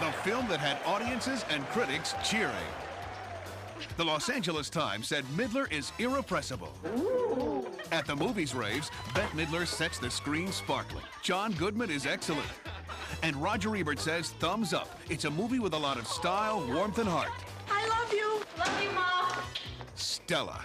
the film that had audiences and critics cheering. The Los Angeles Times said Midler is irrepressible. At the movies raves, Bette Midler sets the screen sparkling. John Goodman is excellent. And Roger Ebert says thumbs up. It's a movie with a lot of style, warmth, and heart. I love you. Love you, Mom. Stella.